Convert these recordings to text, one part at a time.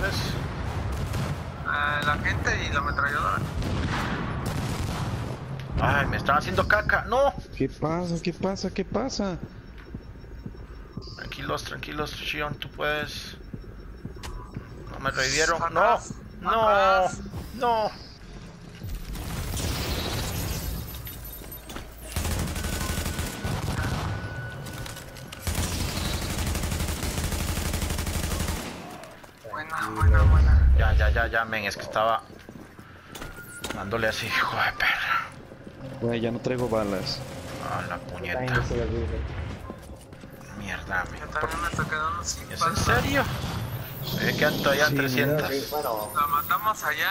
Eh, la gente y la ametralladora. Ay, me están haciendo caca. ¡No! ¿Qué pasa? ¿Qué pasa? ¿Qué pasa? Tranquilos, tranquilos, Shion, tú puedes. No me revivieron. ¡No! ¡No! ¡No! Buena, buena. Ya, ya, ya, ya, men, es que estaba dándole así, hijo de perra. Güey, ya no traigo balas. Ah, la puñeta. Mierda, men. Yo también me quedando sin ¿Es en serio? Me quedan todavía Sí, 300. Sí, bueno, La matamos allá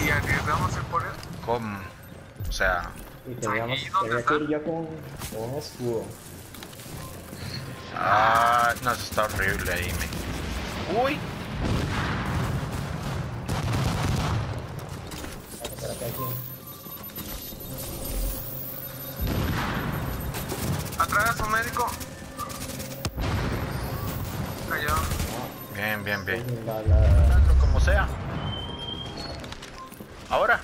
y arriesgamos ir por él. ¿Cómo? O sea, y teníamos, ¿Y dónde tenía que ir está? yo con, con un escudo. ah, no, eso está horrible ahí, men. Uy, Espérate aquí. Atrás un médico. Cayó. bien, bien, bien. Bala. Hazlo como sea. Ahora.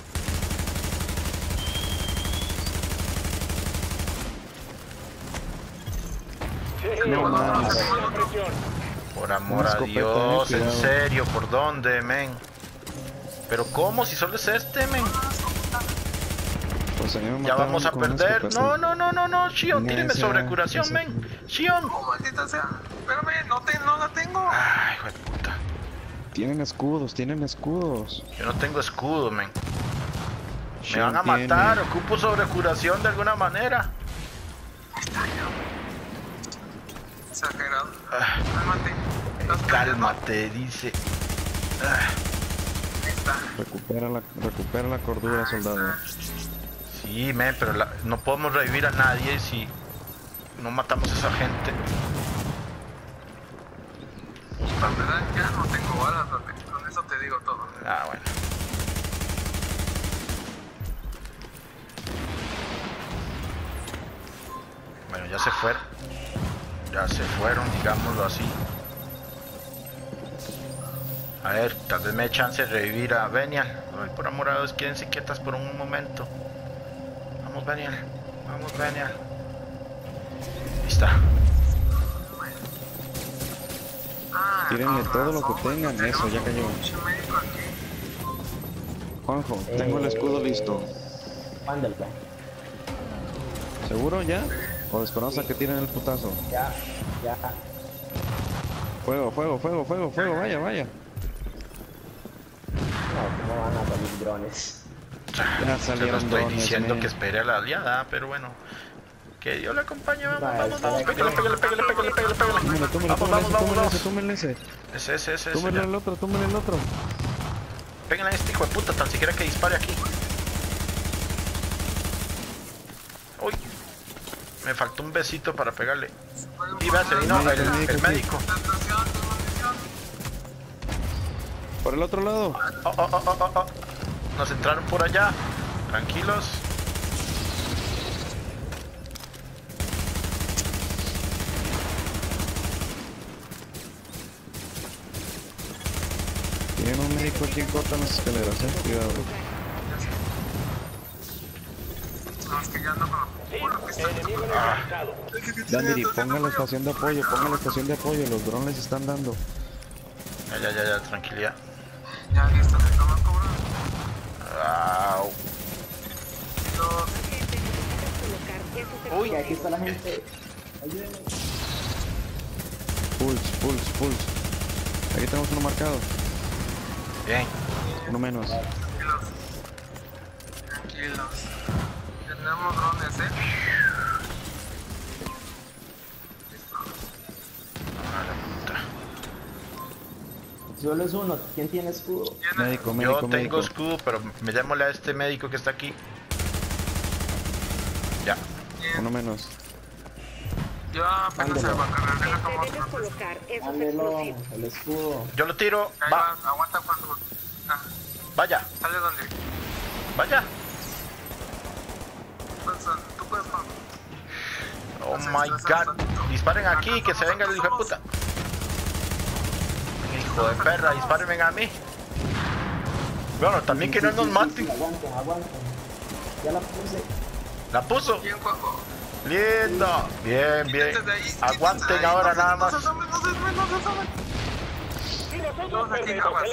No. Por amor a Dios, en serio, ¿por dónde, men? ¿Pero cómo? Si solo es este, men. Pues a mí me Ya vamos a perder. No, no, no, no, no, Shion, tíreme sobre curación, ese- men. Shion. Oh, maldita sea. Espérame, no, te, no la tengo. Ay, hijo de puta. Tienen escudos, tienen escudos. Yo no tengo escudo, men. Me van a tiene. matar, ocupo sobre curación de alguna manera. Exagerado. Ah, Cálmate. ¿Estás cálmate, dice. Ah, peleando? Ahí está. Recupera la, recupera la cordura, soldado. Sí, men, pero la- no podemos revivir a nadie si no matamos a esa gente. La verdad, ya no tengo balas. Con eso te digo todo. Ah, bueno. Bueno, ya se fueron. Ya se fueron, digámoslo así. A ver, tal vez me dé chance de revivir a Benial. Ay, por amor a Dios, quédense quietas por un momento. Vamos, Benial. Vamos, Benial. Ahí está. Tírenle todo lo que tengan, eso, ya cayó. Juanjo, tengo el escudo listo. Mándalo. ¿Seguro ya? ¿O esperamos a que tiren el putazo? Ya, ya. Fuego, fuego, fuego, fuego, fuego, vaya, vaya. No, ¿cómo van a salir drones? Ya salieron estoy diciendo que espere a la aliada, pero bueno. Que Dios le acompañe, vamos, Va, vamos, vamos. Pégale, pégale, pégale, pégale, pégale, pégale. Vamos, vamos, vamos, vamos. ese. Ese, ese, ese, el otro, túmele el otro. Pégale a este hijo de puta, tan siquiera que dispare aquí. Uy. Me faltó un besito para pegarle. Y vea, se vino Médico, el, el médico. Por el otro lado. Oh, oh, oh. Nos entraron por allá. Tranquilos. Tienen un médico aquí en corta las escaleras, eh. Cuidado. No, es que ya. Ah, Dandy, ponga la estación de apoyo, ponga la estación de apoyo, los drones les están dando. ya, ya, ya, ya, tranquilidad. Ya listo, se Uy. Aquí está la gente. Ayúdenme. Pulse, pulse, pulse. Aquí tenemos uno marcado, Bien. uno menos. Tranquilos. Tranquilos. Tenemos drones, eh. Solo es uno. ¿Quién tiene escudo? ¿Tiene? Médico, médico, Yo tengo médico. escudo, pero me llámole a este médico que está aquí. Ya. Uno menos. Yo apenas se va a cargar, deja como otro. colocar esos explosivos. el escudo. Yo lo tiro. Ahí Va, va, aguanta cuando. Ah, vaya, sale donde. vaya. Pues, ah, tú puedes. Oh my god. Disparen aquí, que se venga el hijo de puta. Hijo de perra, dispárenme a mí. Bueno, también que no nos maten. Aguanten, aguanten. Ya la puse. La puso. Bien, Juanjo. Lindo. Bien, bien. Aguanten ahí, ahora no se- nada No más. se asomen, no se asomen, no se asomen. Todos aquí, aguas.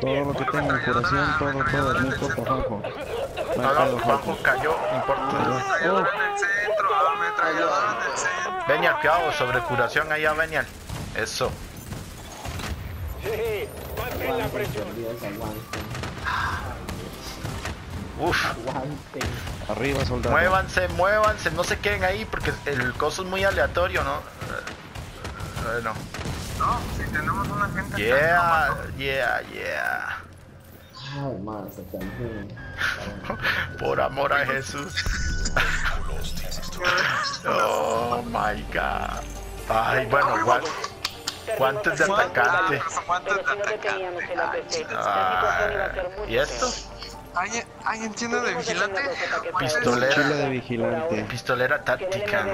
Todo lo que tenga curación, todo, todo, no importa, Juanjo. No No, no, Juanjo cayó, no importa. Ametralladora en el centro, ametralladora en el centro. Venial, cuidado, sobre curación allá, Venial. Eso. Dios, aguanten. Uf. Aguanten. Arriba, soldado. Muévanse, muévanse, no se queden ahí porque el coso es muy aleatorio, ¿no? Eh, Bueno. No, si tenemos una gente Yeah, yeah, yeah. Ay, man, se. Por amor a Jesús. Oh my god. Ay, bueno, gua- guantes de atacante. Guantes de atacante. Ah, ¿Y esto? ¿Alguien, ¿Alguien tiene de vigilante? Pistolera. De vigilante. Pistolera táctica.